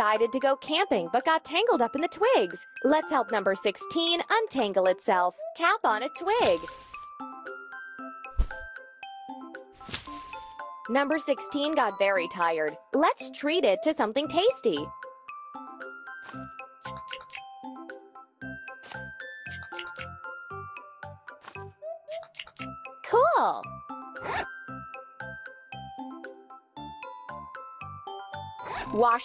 decided to go camping but got tangled up in the twigs. Let's help number 16 untangle itself. Tap on a twig. Number 16 got very tired. Let's treat it to something tasty. Cool! Wash